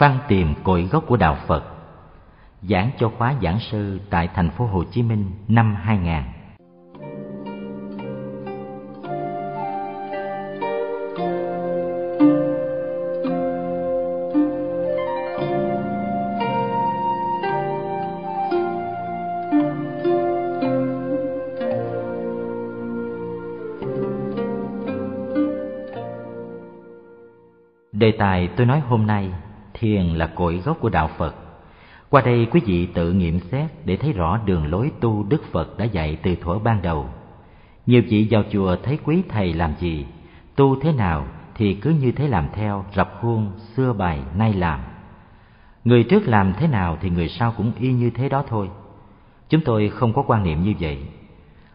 Phan tìm cội gốc của đạo Phật Giảng cho khóa giảng sư tại thành phố Hồ Chí Minh năm 2000 Đề tài tôi nói hôm nay, thiền là cội gốc của đạo Phật. Qua đây quý vị tự nghiệm xét để thấy rõ đường lối tu Đức Phật đã dạy từ thuở ban đầu. Nhiều vị vào chùa thấy quý thầy làm gì, tu thế nào thì cứ như thế làm theo, rập khuôn, xưa bài, nay làm. Người trước làm thế nào thì người sau cũng y như thế đó thôi. Chúng tôi không có quan niệm như vậy.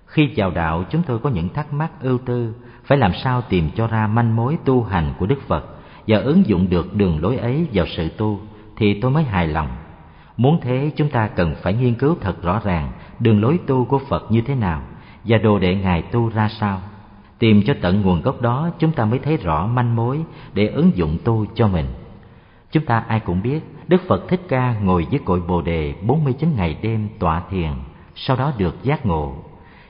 Khi vào đạo chúng tôi có những thắc mắc ưu tư, phải làm sao tìm cho ra manh mối tu hành của Đức Phật và ứng dụng được đường lối ấy vào sự tu thì tôi mới hài lòng. Muốn thế chúng ta cần phải nghiên cứu thật rõ ràng đường lối tu của Phật như thế nào và đồ đệ Ngài tu ra sao. Tìm cho tận nguồn gốc đó chúng ta mới thấy rõ manh mối để ứng dụng tu cho mình. Chúng ta ai cũng biết Đức Phật Thích Ca ngồi dưới cội Bồ Đề 49 ngày đêm tọa thiền, sau đó được giác ngộ.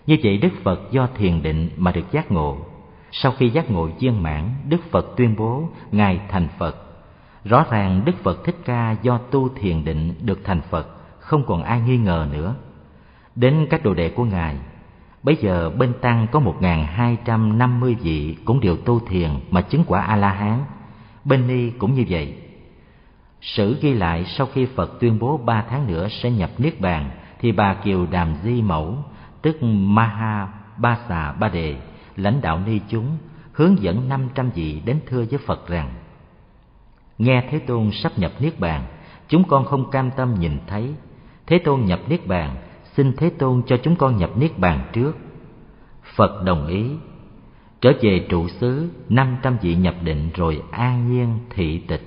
Như vậy Đức Phật do thiền định mà được giác ngộ sau khi giác ngộ viên mãn, Đức Phật tuyên bố Ngài thành Phật. Rõ ràng Đức Phật Thích Ca do tu thiền định được thành Phật, không còn ai nghi ngờ nữa. Đến các đồ đệ của Ngài, bây giờ bên Tăng có một hai trăm năm mươi vị cũng đều tu thiền mà chứng quả A-la-hán. Bên Ni cũng như vậy. Sử ghi lại sau khi Phật tuyên bố ba tháng nữa sẽ nhập Niết Bàn, thì bà Kiều Đàm Di Mẫu, tức Maha Ba Xà Ba Đề, lãnh đạo ni chúng hướng dẫn năm trăm vị đến thưa với Phật rằng Nghe Thế Tôn sắp nhập Niết Bàn, chúng con không cam tâm nhìn thấy. Thế Tôn nhập Niết Bàn, xin Thế Tôn cho chúng con nhập Niết Bàn trước. Phật đồng ý. Trở về trụ xứ, năm trăm vị nhập định rồi an nhiên thị tịch.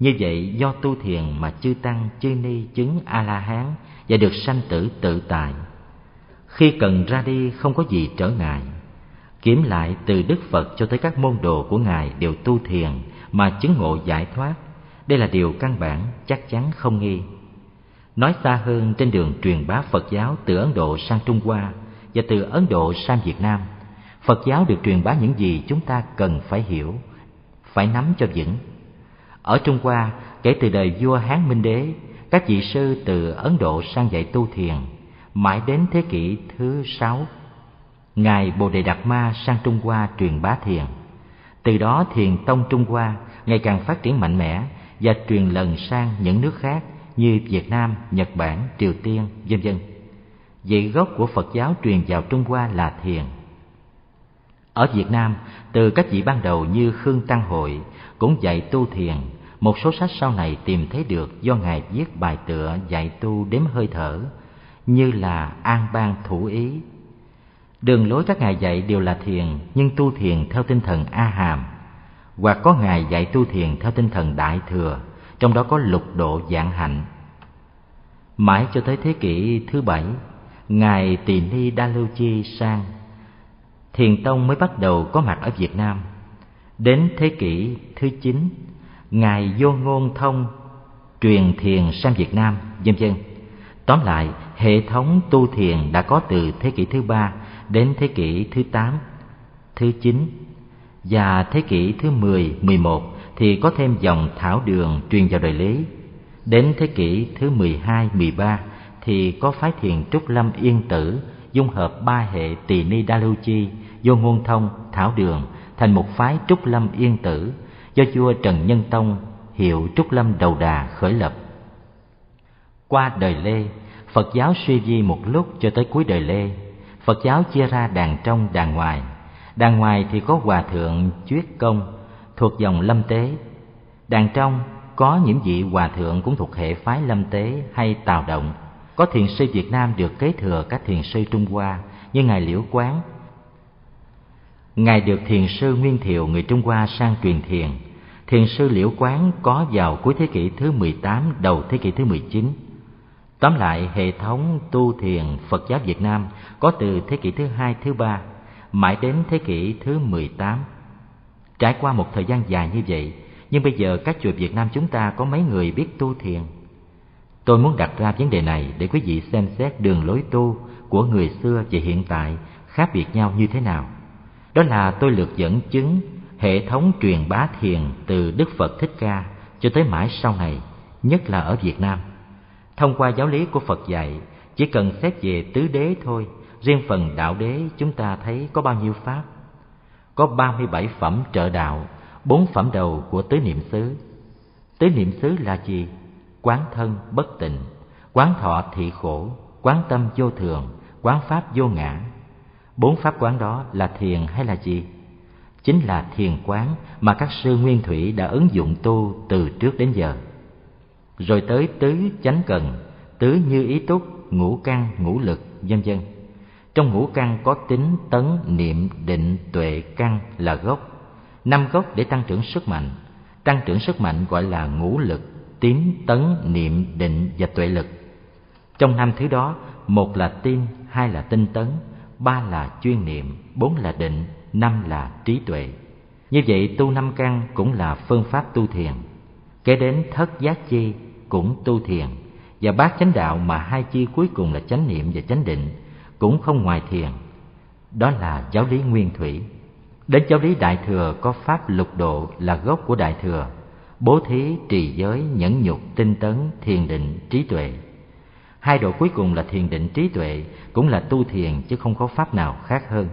Như vậy do tu thiền mà chư tăng, chư ni chứng A-la-hán và được sanh tử tự tại. Khi cần ra đi không có gì trở ngại Kiểm lại từ Đức Phật cho tới các môn đồ của Ngài đều tu thiền mà chứng ngộ giải thoát. Đây là điều căn bản, chắc chắn không nghi. Nói xa hơn trên đường truyền bá Phật giáo từ Ấn Độ sang Trung Hoa và từ Ấn Độ sang Việt Nam, Phật giáo được truyền bá những gì chúng ta cần phải hiểu, phải nắm cho vững. Ở Trung Hoa, kể từ đời vua Hán Minh Đế, các vị sư từ Ấn Độ sang dạy tu thiền, mãi đến thế kỷ thứ sáu Ngài Bồ Đề Đạt Ma sang Trung Hoa truyền bá thiền. Từ đó thiền tông Trung Hoa ngày càng phát triển mạnh mẽ và truyền lần sang những nước khác như Việt Nam, Nhật Bản, Triều Tiên, vân vân. Vậy gốc của Phật giáo truyền vào Trung Hoa là thiền. Ở Việt Nam, từ các vị ban đầu như Khương Tăng Hội cũng dạy tu thiền, một số sách sau này tìm thấy được do Ngài viết bài tựa dạy tu đếm hơi thở, như là An Bang Thủ Ý, Đường lối các ngài dạy đều là thiền, nhưng tu thiền theo tinh thần A Hàm, hoặc có ngài dạy tu thiền theo tinh thần Đại Thừa, trong đó có lục độ dạng hạnh. Mãi cho tới thế kỷ thứ bảy, ngài Tỳ Ni Đa Lưu Chi sang, Thiền tông mới bắt đầu có mặt ở Việt Nam. Đến thế kỷ thứ chín, ngài Vô Ngôn Thông truyền thiền sang Việt Nam, vân vân. Tóm lại, hệ thống tu thiền đã có từ thế kỷ thứ ba đến thế kỷ thứ 8, thứ 9 và thế kỷ thứ 10, 11 thì có thêm dòng thảo đường truyền vào đời Lý. Đến thế kỷ thứ 12, 13 thì có phái thiền Trúc Lâm Yên Tử dung hợp ba hệ Tỳ Ni Đa Lưu Chi, Vô Ngôn Thông, Thảo Đường thành một phái Trúc Lâm Yên Tử do vua Trần Nhân Tông hiệu Trúc Lâm Đầu Đà khởi lập. Qua đời Lê, Phật giáo suy vi một lúc cho tới cuối đời Lê Phật giáo chia ra đàn trong đàn ngoài. Đàn ngoài thì có hòa thượng, Chuyết Công, thuộc dòng Lâm Tế. Đàn trong có những vị hòa thượng cũng thuộc hệ phái Lâm Tế hay Tào Động. Có thiền sư Việt Nam được kế thừa các thiền sư Trung Hoa như ngài Liễu Quán. Ngài được thiền sư Nguyên Thiệu người Trung Hoa, sang truyền thiền. Thiền sư Liễu Quán có vào cuối thế kỷ thứ 18 đầu thế kỷ thứ 19 Tóm lại, hệ thống tu thiền Phật giáo Việt Nam có từ thế kỷ thứ hai, thứ ba, mãi đến thế kỷ thứ mười tám. Trải qua một thời gian dài như vậy, Nhưng bây giờ các chùa Việt Nam chúng ta có mấy người biết tu thiền? Tôi muốn đặt ra vấn đề này để quý vị xem xét đường lối tu của người xưa và hiện tại khác biệt nhau như thế nào. Đó là tôi lược dẫn chứng hệ thống truyền bá thiền từ Đức Phật Thích Ca cho tới mãi sau này, nhất là ở Việt Nam. Thông qua giáo lý của Phật dạy, chỉ cần xét về tứ đế thôi, riêng phần đạo đế chúng ta thấy có bao nhiêu pháp? Có ba mươi bảy phẩm trợ đạo, bốn phẩm đầu của tứ niệm xứ. Tứ niệm xứ là gì? Quán thân bất tịnh, quán thọ thị khổ, quán tâm vô thường, quán pháp vô ngã. Bốn pháp quán đó là thiền hay là gì? Chính là thiền quán mà các sư nguyên thủy đã ứng dụng tu từ trước đến giờ. Rồi tới tứ chánh cần, tứ như ý túc, ngũ căn, ngũ lực, vân vân. Trong ngũ căn có tính tấn, niệm, định, tuệ, căn là gốc. Năm gốc để tăng trưởng sức mạnh. Tăng trưởng sức mạnh gọi là ngũ lực, tín, tấn, niệm, định và tuệ lực. Trong năm thứ đó, một là tin, hai là tinh tấn, ba là chuyên niệm, bốn là định, năm là trí tuệ. Như vậy tu năm căn cũng là phương pháp tu thiền. Kế đến thất giác chi cũng tu thiền và bát chánh đạo mà hai chi cuối cùng là chánh niệm và chánh định cũng không ngoài thiền. Đó là giáo lý nguyên thủy. Đến giáo lý đại thừa có pháp lục độ là gốc của đại thừa. Bố thí, trì giới, nhẫn nhục, tinh tấn, thiền định, trí tuệ. Hai độ cuối cùng là thiền định trí tuệ cũng là tu thiền chứ không có pháp nào khác hơn.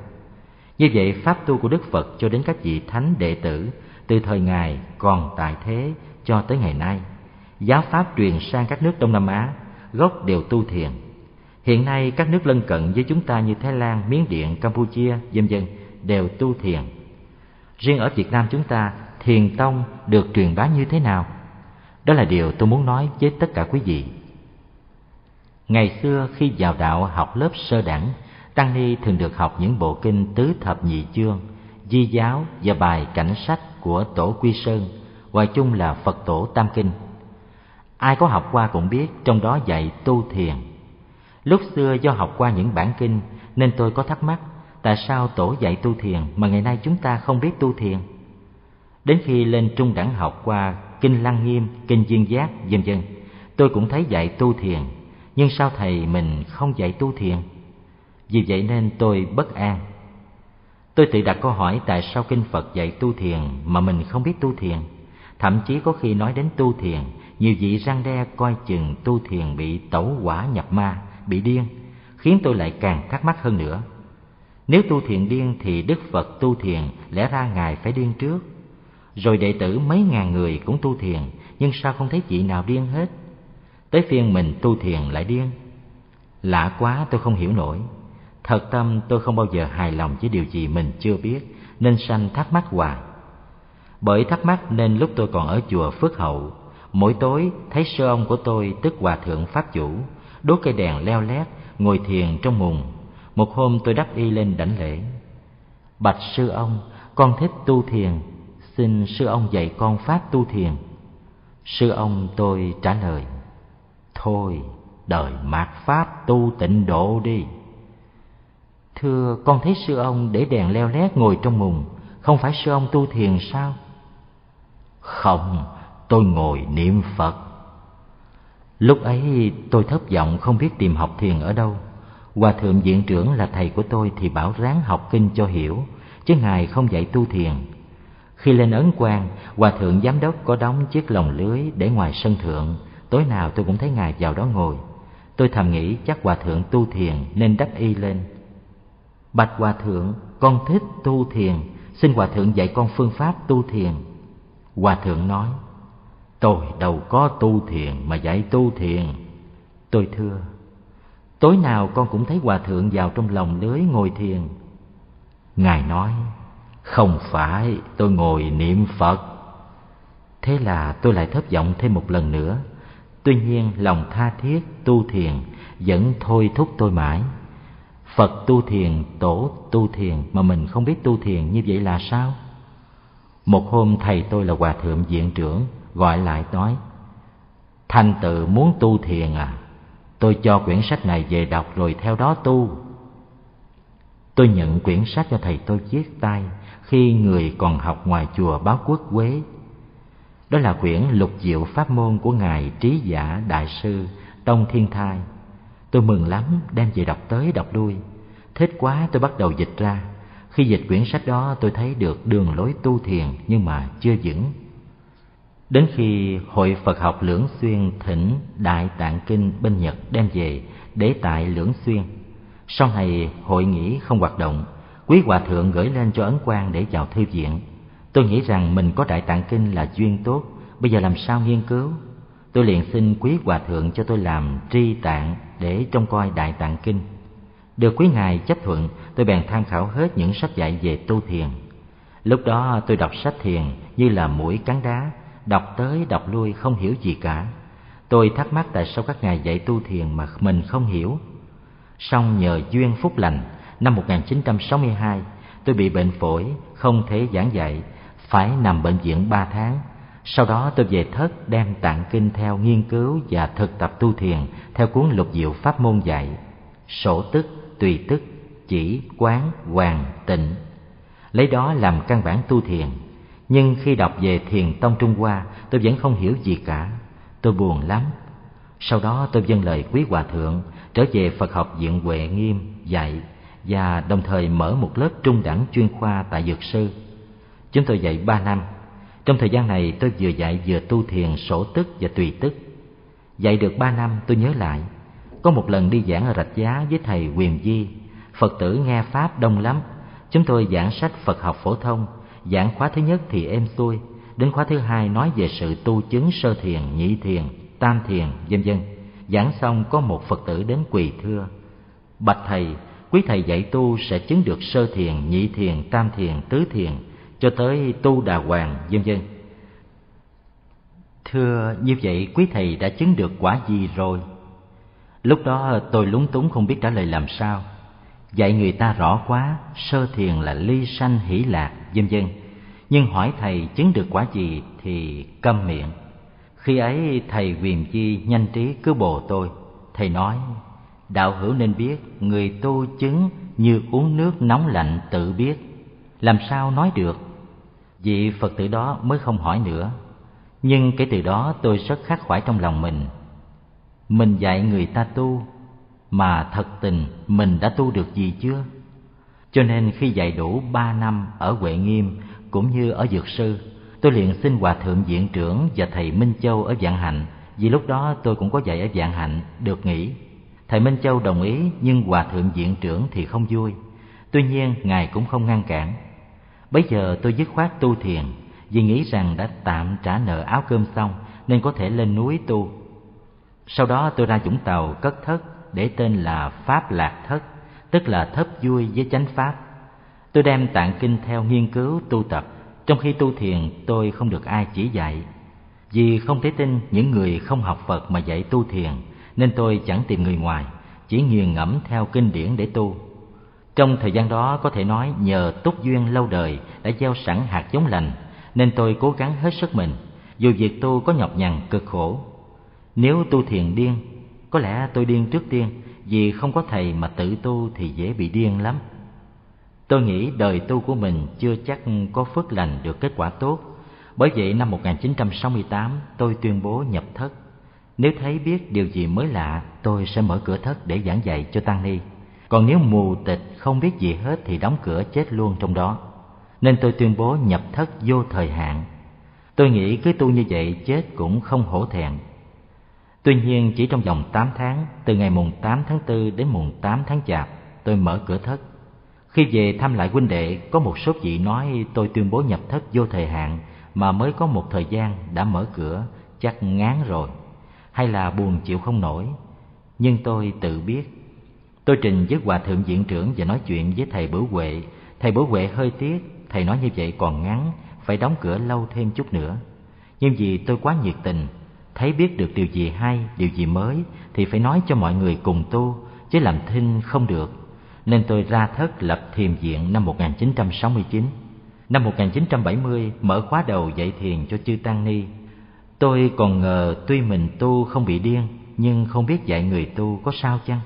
Như vậy pháp tu của Đức Phật cho đến các vị thánh đệ tử từ thời Ngài còn tại thế cho tới ngày nay. Giáo pháp truyền sang các nước Đông Nam Á, gốc đều tu thiền. Hiện nay các nước lân cận với chúng ta như Thái Lan, Miến Điện, Campuchia, vân vân đều tu thiền. Riêng ở Việt Nam chúng ta, thiền tông được truyền bá như thế nào? Đó là điều tôi muốn nói với tất cả quý vị. Ngày xưa khi vào đạo học lớp sơ đẳng, Tăng Ni thường được học những bộ kinh tứ thập nhị chương, di giáo và bài cảnh sách của Tổ Quy Sơn, gọi chung là Phật Tổ Tam Kinh. Ai có học qua cũng biết trong đó dạy tu thiền. Lúc xưa do học qua những bản kinh nên tôi có thắc mắc tại sao Tổ dạy tu thiền mà ngày nay chúng ta không biết tu thiền. Đến khi lên trung đẳng học qua kinh Lăng Nghiêm, kinh Duyên Giác, vân vân, tôi cũng thấy dạy tu thiền, nhưng sao thầy mình không dạy tu thiền? Vì vậy nên tôi bất an. Tôi tự đặt câu hỏi tại sao kinh Phật dạy tu thiền mà mình không biết tu thiền. Thậm chí có khi nói đến tu thiền, nhiều vị răng đe coi chừng tu thiền bị tẩu quả nhập ma, bị điên, khiến tôi lại càng thắc mắc hơn nữa. Nếu tu thiền điên thì Đức Phật tu thiền lẽ ra Ngài phải điên trước. Rồi đệ tử mấy ngàn người cũng tu thiền, nhưng sao không thấy vị nào điên hết? Tới phiên mình tu thiền lại điên. Lạ quá tôi không hiểu nổi. Thật tâm tôi không bao giờ hài lòng với điều gì mình chưa biết, nên sanh thắc mắc hoài. Bởi thắc mắc nên lúc tôi còn ở chùa Phước Hậu, mỗi tối thấy sư ông của tôi tức hòa thượng Pháp chủ, đốt cây đèn leo lét, ngồi thiền trong mùng. Một hôm tôi đắp y lên đảnh lễ. Bạch sư ông, con thích tu thiền, xin sư ông dạy con pháp tu thiền. Sư ông tôi trả lời, thôi đời mạt pháp tu tịnh độ đi. Thưa con thấy sư ông để đèn leo lét ngồi trong mùng Không phải sư ông tu thiền sao không tôi ngồi niệm Phật. Lúc ấy tôi thất vọng không biết tìm học thiền ở đâu. Hòa thượng viện trưởng là thầy của tôi thì bảo ráng học kinh cho hiểu Chứ ngài không dạy tu thiền. Khi lên ấn quan Hòa thượng giám đốc có đóng chiếc lồng lưới để ngoài sân thượng. Tối nào tôi cũng thấy ngài vào đó ngồi. Tôi thầm nghĩ chắc hòa thượng tu thiền nên đắp y lên. Bạch Hòa Thượng, con thích tu thiền, xin Hòa Thượng dạy con phương pháp tu thiền. Hòa Thượng nói, tôi đâu có tu thiền mà dạy tu thiền. Tôi thưa, tối nào con cũng thấy Hòa Thượng vào trong lòng lưới ngồi thiền. Ngài nói, không phải tôi ngồi niệm Phật. Thế là tôi lại thất vọng thêm một lần nữa. Tuy nhiên lòng tha thiết tu thiền vẫn thôi thúc tôi mãi. Phật tu thiền, tổ tu thiền mà mình không biết tu thiền như vậy là sao? Một hôm thầy tôi là hòa thượng viện trưởng gọi lại nói, Thanh tự muốn tu thiền à? Tôi cho quyển sách này về đọc rồi theo đó tu. Tôi nhận quyển sách cho thầy tôi viết tay khi người còn học ngoài chùa báo quốc Quế. Đó là quyển Lục Diệu Pháp Môn của Ngài Trí Giả Đại Sư Tông Thiên Thai. Tôi mừng lắm, đem về đọc tới đọc lui. Thích quá, tôi bắt đầu dịch ra. Khi dịch quyển sách đó tôi thấy được đường lối tu thiền nhưng mà chưa vững. Đến khi Hội Phật học Lưỡng Xuyên thỉnh Đại Tạng Kinh bên Nhật đem về để tại Lưỡng Xuyên. Sau này hội nghị không hoạt động, quý hòa thượng gửi lên cho ấn quan để vào thư viện. Tôi nghĩ rằng mình có Đại Tạng Kinh là duyên tốt, bây giờ làm sao nghiên cứu? Tôi liền xin quý hòa thượng cho tôi làm tri tạng để trông coi Đại Tạng Kinh. Được quý ngài chấp thuận, tôi bèn tham khảo hết những sách dạy về tu thiền. Lúc đó tôi đọc sách thiền như là mũi cắn đá, đọc tới đọc lui không hiểu gì cả. Tôi thắc mắc tại sao các ngài dạy tu thiền mà mình không hiểu. Song nhờ duyên phúc lành, năm 1962, tôi bị bệnh phổi, không thể giảng dạy, phải nằm bệnh viện ba tháng. Sau đó tôi về thất đem tạng kinh theo nghiên cứu và thực tập tu thiền theo cuốn lục diệu pháp môn dạy. Sổ tức, tùy tức, chỉ, quán, hoàng, tịnh. Lấy đó làm căn bản tu thiền nhưng khi đọc về thiền tông Trung Hoa, tôi vẫn không hiểu gì cả. Tôi buồn lắm. Sau đó tôi dâng lời quý hòa thượng trở về Phật học viện Huệ Nghiêm dạy và đồng thời mở một lớp trung đẳng chuyên khoa tại Dược sư. Chúng tôi dạy ba năm. Trong thời gian này tôi vừa dạy vừa tu thiền sổ tức và tùy tức. Dạy được ba năm tôi nhớ lại. Có một lần đi giảng ở Rạch Giá với thầy Quyền Di. Phật tử nghe Pháp đông lắm. Chúng tôi giảng sách Phật học phổ thông. Giảng khóa thứ nhất thì êm xuôi. Đến khóa thứ hai nói về sự tu chứng sơ thiền, nhị thiền, tam thiền, vân vân. Giảng xong có một phật tử đến quỳ thưa. Bạch thầy, quý thầy dạy tu sẽ chứng được sơ thiền, nhị thiền, tam thiền, tứ thiền, cho tới tu đà hoàng, vân vân. Thưa, như vậy quý thầy đã chứng được quả gì rồi? Lúc đó tôi lúng túng không biết trả lời làm sao. Dạy người ta rõ quá, sơ thiền là ly sanh hỷ lạc, vân vân. Nhưng hỏi thầy chứng được quả gì thì câm miệng. Khi ấy thầy quyền chi nhanh trí cứ bồ tôi. Thầy nói, đạo hữu nên biết, người tu chứng như uống nước nóng lạnh tự biết. Làm sao nói được? Vị phật tử đó mới không hỏi nữa. Nhưng kể từ đó tôi rất khắc khoải trong lòng mình mình dạy người ta tu, mà thật tình mình đã tu được gì chưa? Cho nên khi dạy đủ ba năm ở huệ nghiêm cũng như ở dược sư, tôi liền xin hòa thượng viện trưởng và thầy minh châu ở vạn hạnh, vì lúc đó tôi cũng có dạy ở vạn hạnh, được nghỉ. Thầy minh châu đồng ý, nhưng hòa thượng viện trưởng thì không vui. Tuy nhiên, ngài cũng không ngăn cản. Bấy giờ tôi dứt khoát tu thiền, vì nghĩ rằng đã tạm trả nợ áo cơm xong nên có thể lên núi tu sau đó tôi ra vũng tàu cất thất để tên là pháp lạc thất, tức là thấp vui với chánh pháp. Tôi đem tạng kinh theo nghiên cứu tu tập, trong khi tu thiền tôi không được ai chỉ dạy. Vì không thể tin những người không học phật mà dạy tu thiền, nên tôi chẳng tìm người ngoài, chỉ nghiền ngẫm theo kinh điển để tu. Trong thời gian đó có thể nói nhờ túc duyên lâu đời đã gieo sẵn hạt giống lành, nên tôi cố gắng hết sức mình. Dù việc tu có nhọc nhằn cực khổ nếu tu thiền điên, có lẽ tôi điên trước tiên, vì không có thầy mà tự tu thì dễ bị điên lắm. Tôi nghĩ đời tu của mình chưa chắc có phước lành được kết quả tốt. Bởi vậy năm 1968 tôi tuyên bố nhập thất. Nếu thấy biết điều gì mới lạ, tôi sẽ mở cửa thất để giảng dạy cho tăng ni. Còn nếu mù tịch, không biết gì hết thì đóng cửa chết luôn trong đó. Nên tôi tuyên bố nhập thất vô thời hạn. Tôi nghĩ cứ tu như vậy chết cũng không hổ thẹn. Tuy nhiên chỉ trong vòng 8 tháng, từ ngày mùng 8 tháng 4 đến mùng 8 tháng Chạp, tôi mở cửa thất. Khi về thăm lại huynh đệ, có một số vị nói tôi tuyên bố nhập thất vô thời hạn mà mới có một thời gian đã mở cửa, chắc ngán rồi, hay là buồn chịu không nổi. Nhưng tôi tự biết. Tôi trình với Hòa Thượng Viện trưởng và nói chuyện với Thầy Bửu Huệ. Thầy Bửu Huệ hơi tiếc, Thầy nói như vậy còn ngắn, phải đóng cửa lâu thêm chút nữa. Nhưng vì tôi quá nhiệt tình, thấy biết được điều gì hay, điều gì mới thì phải nói cho mọi người cùng tu, chứ làm thinh không được. Nên tôi ra thất lập thiền viện năm 1969. Năm 1970 mở khóa đầu dạy thiền cho chư tăng ni. Tôi còn ngờ tuy mình tu không bị điên, nhưng không biết dạy người tu có sao chăng?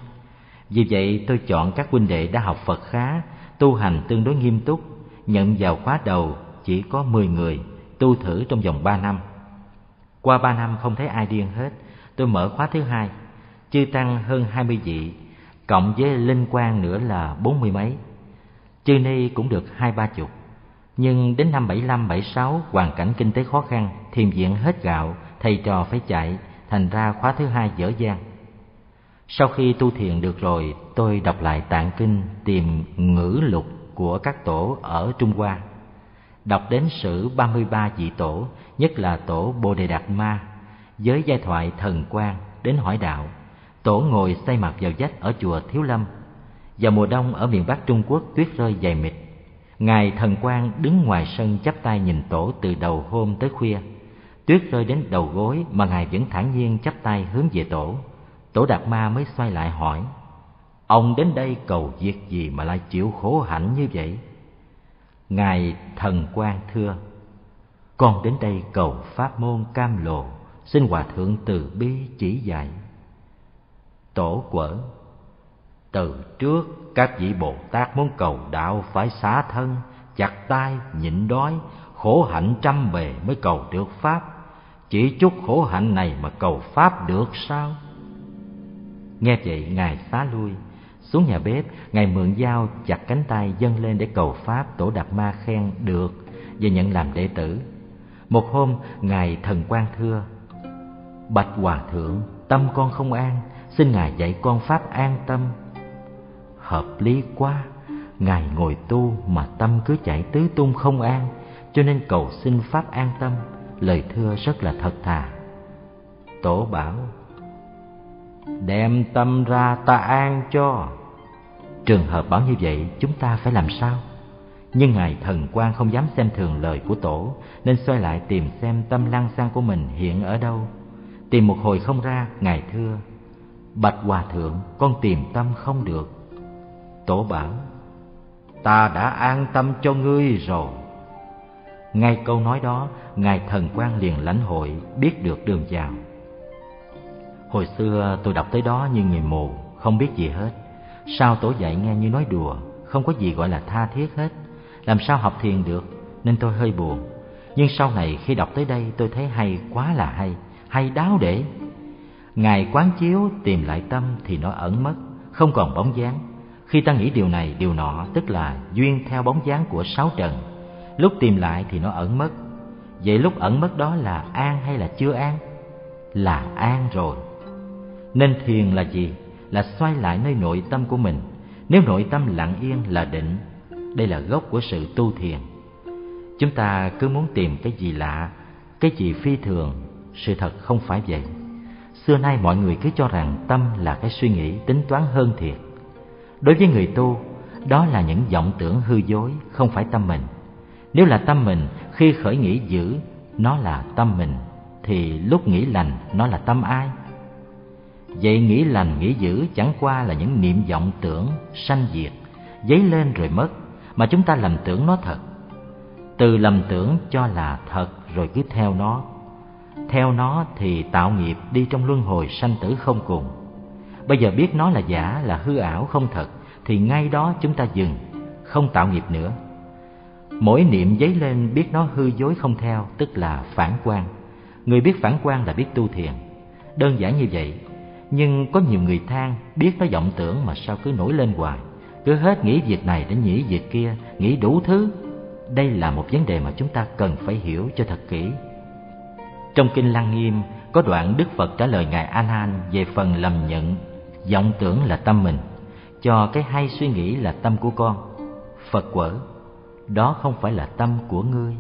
Vì vậy tôi chọn các huynh đệ đã học Phật khá, tu hành tương đối nghiêm túc, nhận vào khóa đầu chỉ có 10 người, tu thử trong vòng 3 năm qua ba năm không thấy ai điên hết, tôi mở khóa thứ hai, chư tăng hơn hai mươi vị, cộng với linh quan nữa là bốn mươi mấy. Chư ni cũng được hai ba chục. Nhưng đến năm bảy lăm bảy sáu hoàn cảnh kinh tế khó khăn, thiền viện hết gạo, thầy trò phải chạy, thành ra khóa thứ hai dở dang. Sau khi tu thiền được rồi, tôi đọc lại tạng kinh tìm ngữ lục của các tổ ở Trung Hoa. Đọc đến sử 33 vị tổ, nhất là tổ Bồ Đề Đạt Ma, với giai thoại thần quan đến hỏi đạo. Tổ ngồi xây mặt vào vách ở chùa Thiếu Lâm. Vào mùa đông ở miền Bắc Trung Quốc tuyết rơi dày mịt. Ngài thần quan đứng ngoài sân chắp tay nhìn tổ từ đầu hôm tới khuya. Tuyết rơi đến đầu gối mà ngài vẫn thản nhiên chắp tay hướng về tổ. Tổ Đạt Ma mới xoay lại hỏi: "Ông đến đây cầu việc gì mà lại chịu khổ hạnh như vậy?" Ngài thần quan thưa: "Con đến đây cầu pháp môn cam lộ xin hòa thượng từ bi chỉ dạy." Tổ quở Từ trước các vị Bồ Tát muốn cầu đạo phải xả thân, chặt tay, nhịn đói, khổ hạnh trăm bề mới cầu được Pháp. Chỉ chút khổ hạnh này mà cầu Pháp được sao? Nghe vậy Ngài xá lui, xuống nhà bếp, Ngài mượn dao chặt cánh tay dâng lên để cầu Pháp Tổ Đạt Ma khen được và nhận làm đệ tử. Một hôm, Ngài thần quan thưa, Bạch Hòa Thượng, tâm con không an, xin Ngài dạy con Pháp an tâm. Hợp lý quá, Ngài ngồi tu mà tâm cứ chạy tứ tung không an, cho nên cầu xin Pháp an tâm, lời thưa rất là thật thà. Tổ bảo, đem tâm ra ta an cho. Trường hợp bảo như vậy chúng ta phải làm sao? Nhưng Ngài thần quan không dám xem thường lời của tổ Nên xoay lại tìm xem tâm lăng sang của mình hiện ở đâu. Tìm một hồi không ra, Ngài thưa Bạch Hòa Thượng, con tìm tâm không được. Tổ bảo Ta đã an tâm cho ngươi rồi. Ngay câu nói đó, Ngài thần quan liền lãnh hội biết được đường vào. Hồi xưa tôi đọc tới đó như người mù, không biết gì hết. Sao tổ dạy nghe như nói đùa, không có gì gọi là tha thiết hết. Làm sao học thiền được, nên tôi hơi buồn Nhưng sau này khi đọc tới đây tôi thấy hay quá là hay, hay đáo để Ngài quán chiếu tìm lại tâm thì nó ẩn mất, không còn bóng dáng. Khi ta nghĩ điều này điều nọ tức là duyên theo bóng dáng của sáu trần. Lúc tìm lại thì nó ẩn mất. Vậy lúc ẩn mất đó là an hay là chưa an? Là an rồi. Nên thiền là gì? Là xoay lại nơi nội tâm của mình. Nếu nội tâm lặng yên là định. Đây là gốc của sự tu thiền. Chúng ta cứ muốn tìm cái gì lạ, cái gì phi thường, sự thật không phải vậy. Xưa nay mọi người cứ cho rằng tâm là cái suy nghĩ tính toán hơn thiệt. Đối với người tu, đó là những vọng tưởng hư dối, không phải tâm mình. Nếu là tâm mình, khi khởi nghĩ dữ, nó là tâm mình, thì lúc nghĩ lành, nó là tâm ai? Vậy nghĩ lành, nghĩ dữ chẳng qua là những niệm vọng tưởng, sanh diệt, dấy lên rồi mất, mà chúng ta lầm tưởng nó thật. Từ lầm tưởng cho là thật rồi cứ theo nó, theo nó thì tạo nghiệp đi trong luân hồi sanh tử không cùng. Bây giờ biết nó là giả, là hư ảo không thật thì ngay đó chúng ta dừng, không tạo nghiệp nữa. Mỗi niệm dấy lên biết nó hư dối không theo tức là phản quan. Người biết phản quan là biết tu thiền. Đơn giản như vậy, nhưng có nhiều người than biết nó vọng tưởng mà sao cứ nổi lên hoài, cứ hết nghĩ việc này đến nghĩ việc kia, nghĩ đủ thứ. Đây là một vấn đề mà chúng ta cần phải hiểu cho thật kỹ. Trong kinh Lăng Nghiêm có đoạn Đức Phật trả lời ngài A Nan về phần lầm nhận vọng tưởng là tâm mình, cho cái hay suy nghĩ là tâm của con. Phật quở, đó không phải là tâm của ngươi.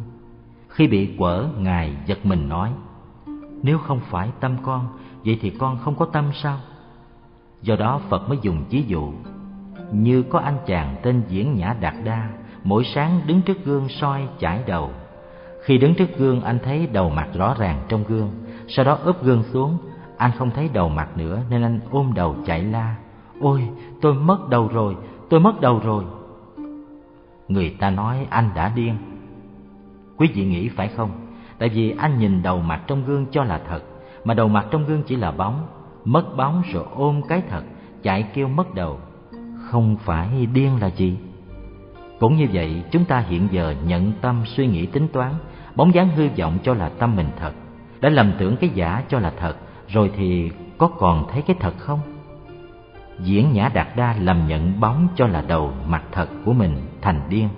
Khi bị quở, ngài giật mình nói: Nếu không phải tâm con, vậy thì con không có tâm sao? Do đó Phật mới dùng ví dụ như có anh chàng tên Diễn Nhã Đạt Đa, mỗi sáng đứng trước gương soi chải đầu. Khi đứng trước gương anh thấy đầu mặt rõ ràng trong gương Sau đó úp gương xuống. Anh không thấy đầu mặt nữa nên anh ôm đầu chạy la. Ôi tôi mất đầu rồi, tôi mất đầu rồi. Người ta nói anh đã điên. Quý vị nghĩ phải không? Tại vì anh nhìn đầu mặt trong gương cho là thật Mà đầu mặt trong gương chỉ là bóng. Mất bóng rồi ôm cái thật Chạy kêu mất đầu. Không phải điên là gì? Cũng như vậy, chúng ta hiện giờ nhận tâm suy nghĩ tính toán, bóng dáng hư vọng cho là tâm mình thật. đã lầm tưởng cái giả cho là thật rồi thì có còn thấy cái thật không diễn nhã đạt đa lầm nhận bóng cho là đầu mặt thật của mình thành điên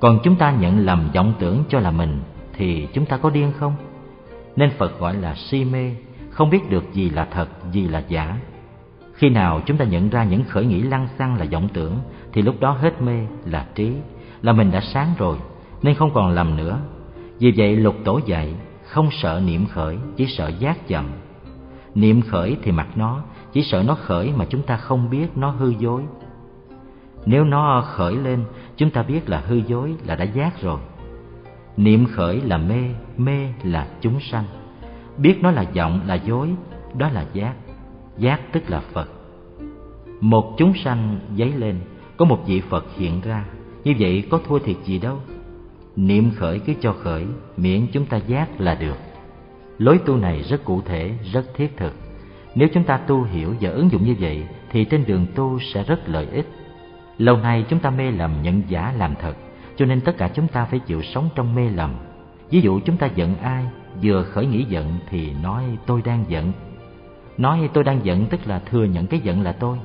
còn chúng ta nhận lầm vọng tưởng cho là mình thì chúng ta có điên không nên phật gọi là si mê không biết được gì là thật gì là giả khi nào chúng ta nhận ra những khởi nghĩ lăng xăng là vọng tưởng, thì lúc đó hết mê là trí, là mình đã sáng rồi, nên không còn lầm nữa. Vì vậy lục tổ dạy, không sợ niệm khởi, chỉ sợ giác chậm. Niệm khởi thì mặc nó, chỉ sợ nó khởi mà chúng ta không biết nó hư dối. Nếu nó khởi lên, chúng ta biết là hư dối, là đã giác rồi. Niệm khởi là mê mê là chúng sanh. Biết nó là vọng, là dối, đó là giác giác tức là phật. Một chúng sanh dấy lên, có một vị phật hiện ra. Như vậy có thua thiệt gì đâu. Niệm khởi cứ cho khởi, miễn chúng ta giác là được. Lối tu này rất cụ thể, rất thiết thực. Nếu chúng ta tu hiểu và ứng dụng như vậy, thì trên đường tu sẽ rất lợi ích. Lâu nay chúng ta mê lầm nhận giả làm thật, cho nên tất cả chúng ta phải chịu sống trong mê lầm. Ví dụ chúng ta giận ai, vừa khởi nghĩ giận thì nói, tôi đang giận nói tôi đang giận tức là thừa nhận cái giận là tôi.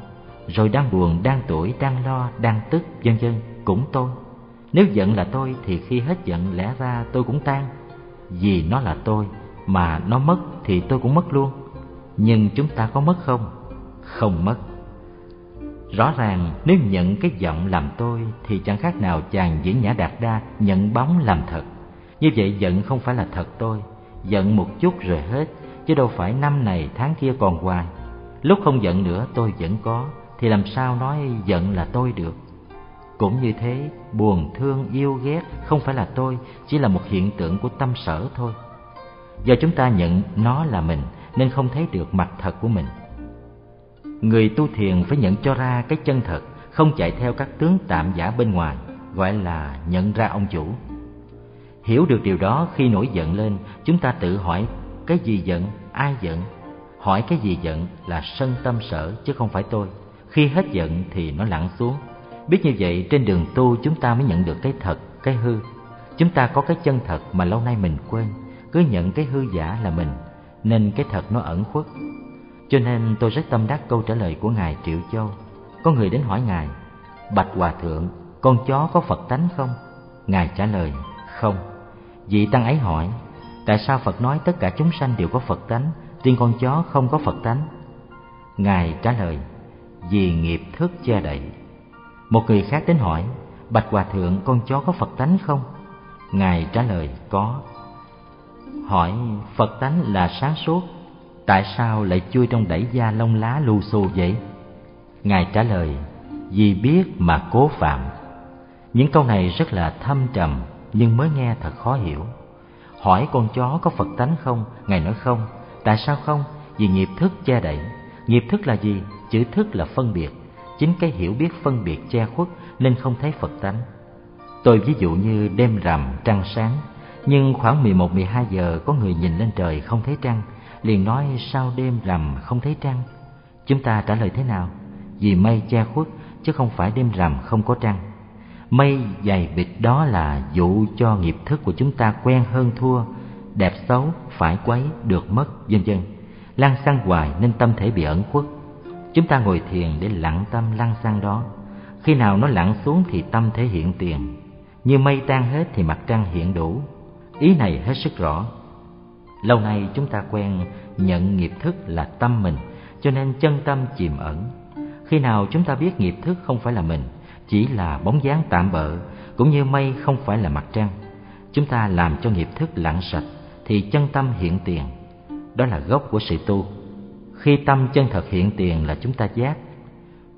Rồi đang buồn, đang tuổi, đang lo, đang tức, vân vân, cũng tôi. Nếu giận là tôi thì khi hết giận lẽ ra tôi cũng tan. Vì nó là tôi mà nó mất thì tôi cũng mất luôn. Nhưng chúng ta có mất không? Không mất. Rõ ràng nếu nhận cái giọng làm tôi thì chẳng khác nào chàng diễn nhã đạt đa nhận bóng làm thật. Như vậy giận không phải là thật tôi. Giận một chút rồi hết chứ đâu phải năm này, tháng kia còn hoài. Lúc không giận nữa, tôi vẫn có. Thì làm sao nói giận là tôi được? Cũng như thế, buồn, thương, yêu, ghét không phải là tôi, chỉ là một hiện tượng của tâm sở thôi. Do chúng ta nhận nó là mình, nên không thấy được mặt thật của mình. Người tu thiền phải nhận cho ra cái chân thật, không chạy theo các tướng tạm giả bên ngoài, gọi là nhận ra ông chủ. Hiểu được điều đó, khi nổi giận lên, chúng ta tự hỏi cái gì giận, ai giận? Hỏi cái gì giận là sân tâm sở, chứ không phải tôi. Khi hết giận thì nó lặn xuống. Biết như vậy, trên đường tu chúng ta mới nhận được cái thật, cái hư. Chúng ta có cái chân thật mà lâu nay mình quên. Cứ nhận cái hư giả là mình, nên cái thật nó ẩn khuất. Cho nên tôi rất tâm đắc câu trả lời của ngài triệu châu. Có người đến hỏi ngài, bạch hòa thượng, con chó có phật tánh không? Ngài trả lời, không. Vị tăng ấy hỏi tại sao phật nói tất cả chúng sanh đều có phật tánh, riêng con chó không có phật tánh? Ngài trả lời, vì nghiệp thức che đậy. Một người khác đến hỏi, bạch hòa thượng, con chó có phật tánh không? Ngài trả lời, có. Hỏi, phật tánh là sáng suốt, tại sao lại chui trong đẩy da lông lá lu xù vậy? Ngài trả lời, vì biết mà cố phạm. Những câu này rất là thâm trầm, nhưng mới nghe thật khó hiểu hỏi con chó có phật tánh không? Ngài nói không. Tại sao không? Vì nghiệp thức che đậy. Nghiệp thức là gì? Chữ thức là phân biệt. Chính cái hiểu biết phân biệt che khuất nên không thấy phật tánh. Tôi ví dụ như đêm rằm trăng sáng nhưng khoảng 11 12 giờ có người nhìn lên trời không thấy trăng, liền nói sao đêm rằm không thấy trăng. Chúng ta trả lời thế nào? Vì mây che khuất chứ không phải đêm rằm không có trăng. Mây dày bịt đó là dụ cho nghiệp thức của chúng ta quen hơn thua, đẹp xấu, phải quấy, được mất, vân vân. Lăng xăng hoài nên tâm thể bị ẩn khuất. Chúng ta ngồi thiền để lặng tâm lăng xăng đó. Khi nào nó lặng xuống thì tâm thể hiện tiền. Như mây tan hết thì mặt trăng hiện đủ, Ý này hết sức rõ. Lâu nay chúng ta quen nhận nghiệp thức là tâm mình, cho nên chân tâm chìm ẩn. Khi nào chúng ta biết nghiệp thức không phải là mình, chỉ là bóng dáng tạm bợ, cũng như mây không phải là mặt trăng, chúng ta làm cho nghiệp thức lặng sạch, thì chân tâm hiện tiền. Đó là gốc của sự tu. Khi tâm chân thật hiện tiền là chúng ta giác,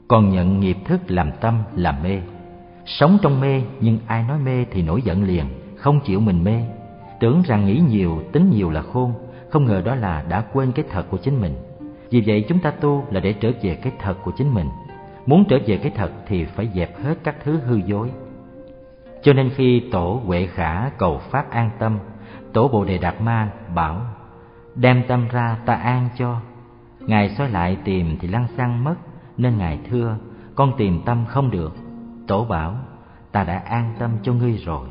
còn nhận nghiệp thức làm tâm là mê. Sống trong mê nhưng ai nói mê thì nổi giận liền, không chịu mình mê tưởng rằng nghĩ nhiều tính nhiều là khôn không ngờ đó là đã quên cái thật của chính mình vì vậy chúng ta tu là để trở về cái thật của chính mình muốn trở về cái thật thì phải dẹp hết các thứ hư dối. Cho nên khi tổ huệ khả cầu pháp an tâm, tổ bồ đề đạt ma bảo, đem tâm ra ta an cho. Ngài soi lại tìm thì lăng xăng mất, nên ngài thưa, con tìm tâm không được. Tổ bảo, ta đã an tâm cho ngươi rồi.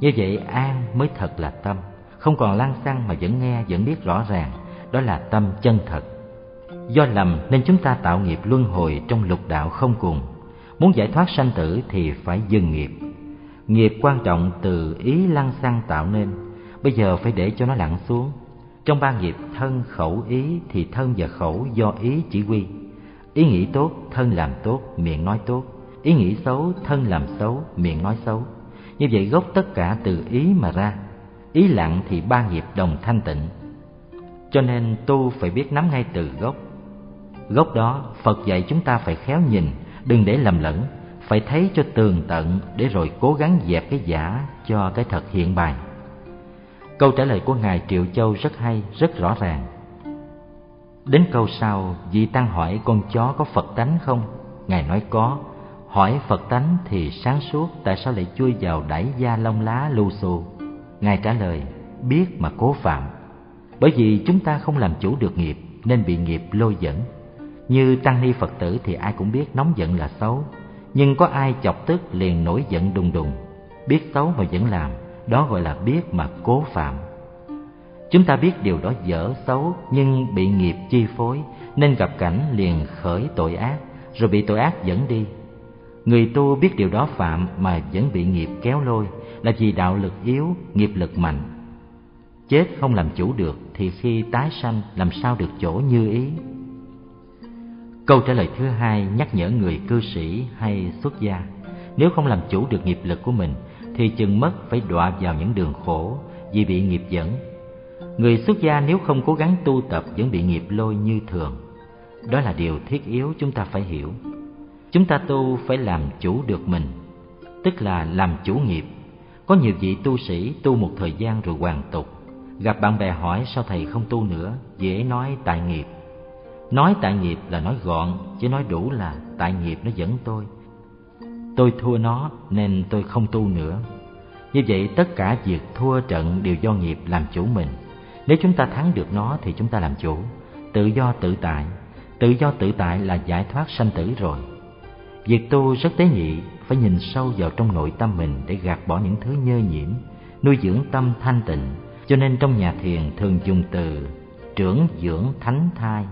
Như vậy an mới thật là tâm. Không còn lăng xăng mà vẫn nghe, vẫn biết rõ ràng, đó là tâm chân thật do lầm nên chúng ta tạo nghiệp luân hồi trong lục đạo không cùng. Muốn giải thoát sanh tử thì phải dừng nghiệp. Nghiệp quan trọng từ ý lăng xăng tạo nên. Bây giờ phải để cho nó lặng xuống. Trong ba nghiệp, thân, khẩu, ý, thì thân và khẩu do ý chỉ huy ý nghĩ tốt, thân làm tốt, miệng nói tốt. Ý nghĩ xấu, thân làm xấu, miệng nói xấu. Như vậy gốc tất cả từ ý mà ra. Ý lặng thì ba nghiệp đồng thanh tịnh. Cho nên tu phải biết nắm ngay từ gốc gốc đó, phật dạy chúng ta phải khéo nhìn, đừng để lầm lẫn, phải thấy cho tường tận để rồi cố gắng dẹp cái giả cho cái thật hiện bài. Câu trả lời của ngài triệu châu rất hay, rất rõ ràng. Đến câu sau, vị tăng hỏi, con chó có phật tánh không? Ngài nói, có. Hỏi, phật tánh thì sáng suốt, tại sao lại chui vào đẩy da lông lá lưu xù? Ngài trả lời, biết mà cố phạm. Bởi vì chúng ta không làm chủ được nghiệp, nên bị nghiệp lôi dẫn như tăng ni phật tử thì ai cũng biết nóng giận là xấu. Nhưng có ai chọc tức liền nổi giận đùng đùng. Biết xấu mà vẫn làm, đó gọi là biết mà cố phạm. Chúng ta biết điều đó dở xấu nhưng bị nghiệp chi phối, nên gặp cảnh liền khởi tội ác, rồi bị tội ác dẫn đi. Người tu biết điều đó phạm mà vẫn bị nghiệp kéo lôi, là vì đạo lực yếu, nghiệp lực mạnh. Chết không làm chủ được thì khi tái sanh, làm sao được chỗ như ý? Câu trả lời thứ hai nhắc nhở người cư sĩ hay xuất gia, nếu không làm chủ được nghiệp lực của mình thì chừng mất phải đọa vào những đường khổ vì bị nghiệp dẫn. Người xuất gia nếu không cố gắng tu tập vẫn bị nghiệp lôi như thường, đó là điều thiết yếu chúng ta phải hiểu. Chúng ta tu phải làm chủ được mình, tức là làm chủ nghiệp. Có nhiều vị tu sĩ tu một thời gian rồi hoàn tục, gặp bạn bè hỏi sao thầy không tu nữa, dễ nói tại nghiệp nói tại nghiệp là nói gọn, chứ nói đủ là tại nghiệp nó dẫn tôi. Tôi thua nó nên tôi không tu nữa. Như vậy tất cả việc thua trận đều do nghiệp làm chủ mình. Nếu chúng ta thắng được nó thì chúng ta làm chủ. Tự do tự tại. Tự do tự tại là giải thoát sanh tử rồi. Việc tu rất tế nhị, phải nhìn sâu vào trong nội tâm mình để gạt bỏ những thứ nhơ nhiễm, nuôi dưỡng tâm thanh tịnh. Cho nên trong nhà thiền thường dùng từ trưởng, dưỡng, thánh, thai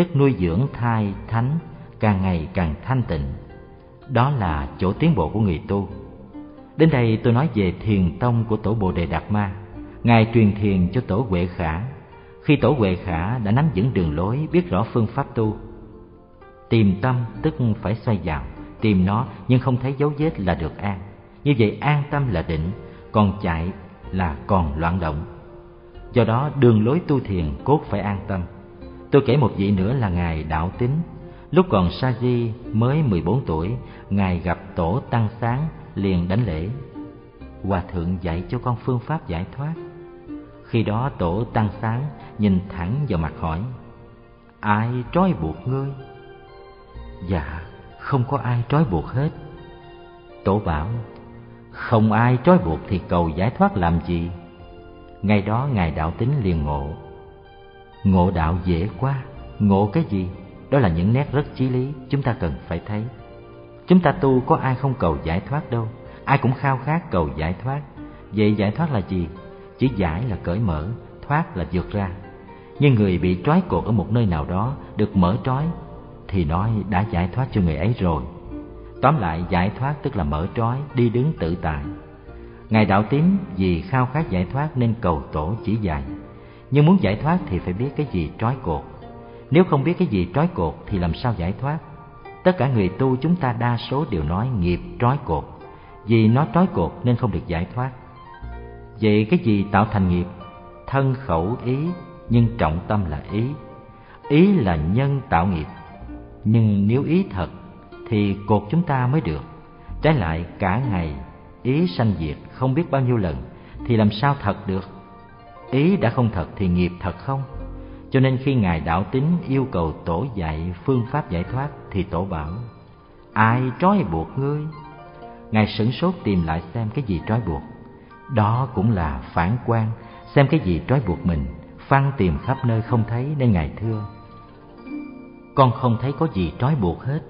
tức nuôi dưỡng thai thánh càng ngày càng thanh tịnh. Đó là chỗ tiến bộ của người tu. Đến đây tôi nói về thiền tông của tổ bồ đề đạt ma. Ngài truyền thiền cho tổ huệ khả. Khi tổ huệ khả đã nắm vững đường lối, biết rõ phương pháp tu, tìm tâm tức phải xoay vào, tìm nó nhưng không thấy dấu vết là được an. Như vậy an tâm là định, còn chạy là còn loạn động. Do đó đường lối tu thiền cốt phải an tâm tôi kể một vị nữa là ngài đạo tính lúc còn sa di mới mười bốn tuổi, ngài gặp tổ tăng sáng liền đánh lễ. Hòa thượng dạy cho con phương pháp giải thoát. Khi đó tổ tăng sáng nhìn thẳng vào mặt hỏi, ai trói buộc ngươi? Dạ không có ai trói buộc hết. Tổ bảo, không ai trói buộc thì cầu giải thoát làm gì? Ngày đó ngài đạo tính liền ngộ ngộ đạo dễ quá. Ngộ cái gì? Đó là những nét rất chí lý chúng ta cần phải thấy. Chúng ta tu có ai không cầu giải thoát đâu. Ai cũng khao khát cầu giải thoát. Vậy giải thoát là gì? Chỉ giải là cởi mở, thoát là vượt ra. Nhưng người bị trói cột ở một nơi nào đó, được mở trói, thì nói đã giải thoát cho người ấy rồi. Tóm lại, giải thoát tức là mở trói, đi đứng tự tại. Ngài đạo tín vì khao khát giải thoát nên cầu tổ chỉ dạy nhưng muốn giải thoát thì phải biết cái gì trói cột. Nếu không biết cái gì trói cột thì làm sao giải thoát? Tất cả người tu chúng ta đa số đều nói nghiệp trói cột. Vì nó trói cột nên không được giải thoát. Vậy cái gì tạo thành nghiệp? Thân khẩu ý, nhưng trọng tâm là ý. Ý là nhân tạo nghiệp. Nhưng nếu ý thật thì cột chúng ta mới được. Trái lại, cả ngày ý sanh diệt không biết bao nhiêu lần thì làm sao thật được? Ý đã không thật thì nghiệp thật không? Cho nên khi ngài đạo tính yêu cầu tổ dạy phương pháp giải thoát thì tổ bảo, ai trói buộc ngươi? Ngài sửng sốt tìm lại xem cái gì trói buộc. Đó cũng là phản quan xem cái gì trói buộc mình phan tìm khắp nơi không thấy nên ngài thưa, con không thấy có gì trói buộc hết.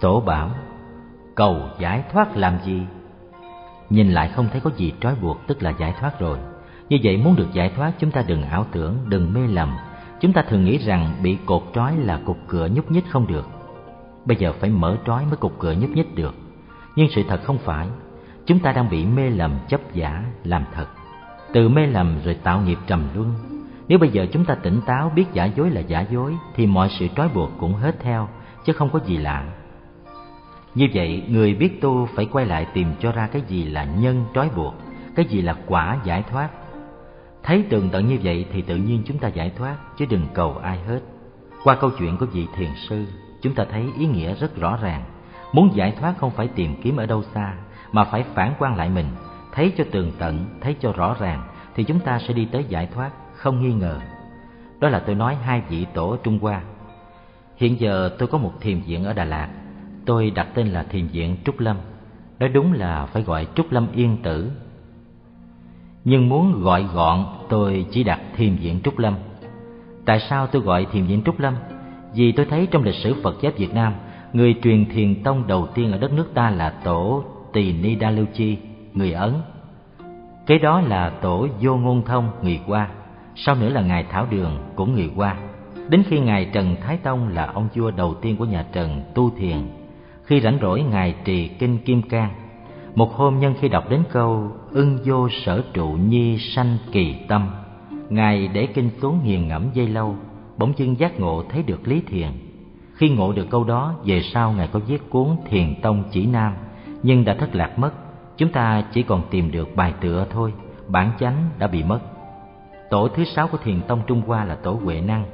Tổ bảo, cầu giải thoát làm gì? Nhìn lại không thấy có gì trói buộc, tức là giải thoát rồi. Như vậy muốn được giải thoát chúng ta đừng ảo tưởng, đừng mê lầm. Chúng ta thường nghĩ rằng bị cột trói là cục cửa nhúc nhích không được. Bây giờ phải mở trói mới cục cửa nhúc nhích được. Nhưng sự thật không phải. Chúng ta đang bị mê lầm chấp giả làm thật. Từ mê lầm rồi tạo nghiệp trầm luân. Nếu bây giờ chúng ta tỉnh táo biết giả dối là giả dối thì mọi sự trói buộc cũng hết theo, chứ không có gì lạ. Như vậy, người biết tu phải quay lại tìm cho ra cái gì là nhân trói buộc, cái gì là quả giải thoát. Thấy tường tận như vậy thì tự nhiên chúng ta giải thoát, chứ đừng cầu ai hết. Qua câu chuyện của vị thiền sư, chúng ta thấy ý nghĩa rất rõ ràng. Muốn giải thoát không phải tìm kiếm ở đâu xa, mà phải phản quan lại mình, thấy cho tường tận, thấy cho rõ ràng, thì chúng ta sẽ đi tới giải thoát, không nghi ngờ. Đó là tôi nói hai vị tổ Trung Hoa. Hiện giờ tôi có một thiền viện ở Đà Lạt, tôi đặt tên là thiền viện Trúc Lâm. Nói đúng là phải gọi Trúc Lâm Yên Tử. Nhưng muốn gọi gọn, tôi chỉ đặt thiền viện Trúc Lâm. Tại sao tôi gọi thiền viện Trúc Lâm? Vì tôi thấy trong lịch sử Phật giáo Việt Nam, người truyền thiền tông đầu tiên ở đất nước ta là tổ Tỳ Ni Đa Lưu Chi, người Ấn. Kế đó là tổ Vô Ngôn Thông, người Hoa. Sau nữa là ngài Thảo Đường, cũng người Hoa. Đến khi ngài Trần Thái Tông là ông vua đầu tiên của nhà Trần tu thiền, khi rảnh rỗi ngài trì kinh Kim Cang. Một hôm nhân khi đọc đến câu ưng vô sở trụ nhi sanh kỳ tâm, ngài để kinh tốn hiền ngẫm dây lâu, bỗng dưng giác ngộ thấy được lý thiền. Khi ngộ được câu đó, về sau ngài có viết cuốn Thiền Tông Chỉ Nam, nhưng đã thất lạc mất. Chúng ta chỉ còn tìm được bài tựa thôi, bản chánh đã bị mất. Tổ thứ sáu của Thiền Tông Trung Hoa là tổ Huệ Năng.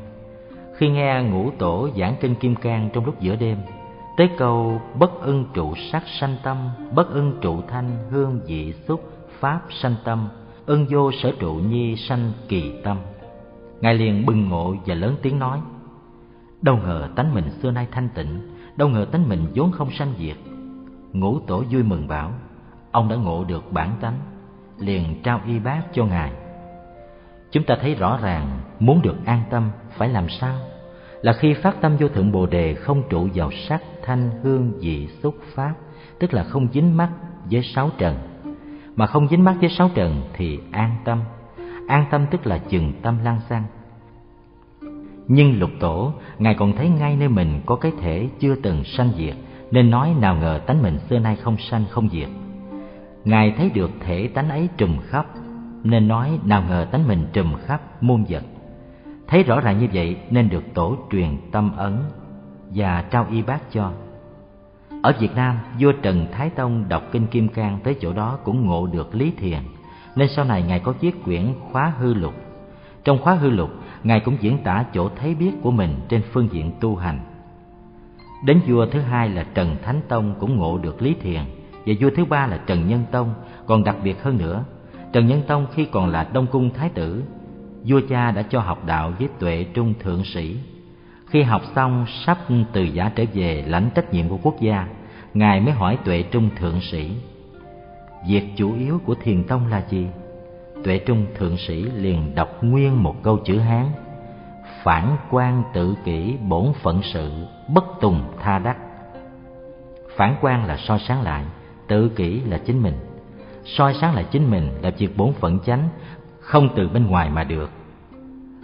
Khi nghe ngũ tổ giảng kinh Kim Cang trong lúc giữa đêm, tới câu bất ưng trụ sắc sanh tâm, bất ưng trụ thanh hương vị xúc pháp sanh tâm, ưng vô sở trụ nhi sanh kỳ tâm. Ngài liền bừng ngộ và lớn tiếng nói: Đâu ngờ tánh mình xưa nay thanh tịnh, đâu ngờ tánh mình vốn không sanh diệt. Ngũ tổ vui mừng bảo: Ông đã ngộ được bản tánh, liền trao y bát cho ngài. Chúng ta thấy rõ ràng muốn được an tâm phải làm sao? Là khi phát tâm vô thượng Bồ đề không trụ vào sắc, thanh, hương, vị, xúc, pháp, tức là không dính mắc với sáu trần. Mà không dính mắc với sáu trần thì an tâm. An tâm tức là chừng tâm lăng xăng. Nhưng lục tổ, Ngài còn thấy ngay nơi mình có cái thể chưa từng sanh diệt, nên nói nào ngờ tánh mình xưa nay không sanh không diệt. Ngài thấy được thể tánh ấy trùm khắp, nên nói nào ngờ tánh mình trùm khắp muôn vật. Thấy rõ ràng như vậy nên được tổ truyền tâm ấn và trao y bát cho. Ở Việt Nam, vua Trần Thái Tông đọc kinh Kim Cang tới chỗ đó cũng ngộ được lý thiền, nên sau này ngài có viết quyển Khóa Hư Lục. Trong Khóa Hư Lục, ngài cũng diễn tả chỗ thấy biết của mình trên phương diện tu hành. Đến vua thứ hai là Trần Thánh Tông cũng ngộ được lý thiền, và vua thứ ba là Trần Nhân Tông, còn đặc biệt hơn nữa, Trần Nhân Tông khi còn là Đông cung thái tử, vua cha đã cho học đạo với tuệ trung thượng sĩ. Khi học xong sắp từ giả trở về lãnh trách nhiệm của quốc gia, ngài mới hỏi tuệ trung thượng sĩ: "Việc chủ yếu của Thiền tông là gì?" Tuệ trung thượng sĩ liền đọc nguyên một câu chữ Hán: "Phản quan tự kỷ bổn phận sự, bất tùng tha đắc." Phản quan là so sáng lại, tự kỷ là chính mình soi sáng lại chính mình là việc bổn phận chánh không từ bên ngoài mà được.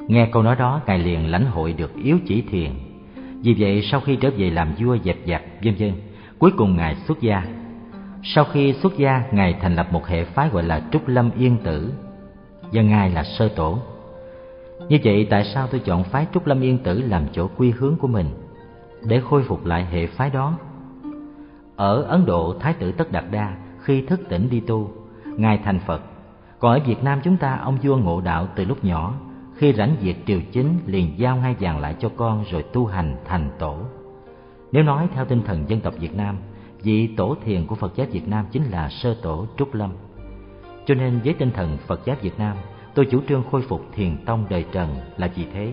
Nghe câu nói đó ngài liền lãnh hội được yếu chỉ thiền. Vì vậy sau khi trở về làm vua dẹp giặc vân vân cuối cùng ngài xuất gia. Sau khi xuất gia ngài thành lập một hệ phái gọi là trúc lâm yên tử và ngài là sơ tổ. Như vậy tại sao tôi chọn phái trúc lâm yên tử làm chỗ quy hướng của mình để khôi phục lại hệ phái đó? Ở ấn độ thái tử tất đạt đa khi thức tỉnh đi tu, Ngài thành Phật. Còn ở Việt Nam chúng ta, ông vua ngộ đạo từ lúc nhỏ, khi rảnh việc triều chính liền giao ngay vàng lại cho con rồi tu hành thành tổ. Nếu nói theo tinh thần dân tộc Việt Nam, vị tổ thiền của Phật giáo Việt Nam chính là sơ tổ Trúc Lâm. Cho nên với tinh thần Phật giáo Việt Nam, tôi chủ trương khôi phục thiền tông đời Trần là vì thế.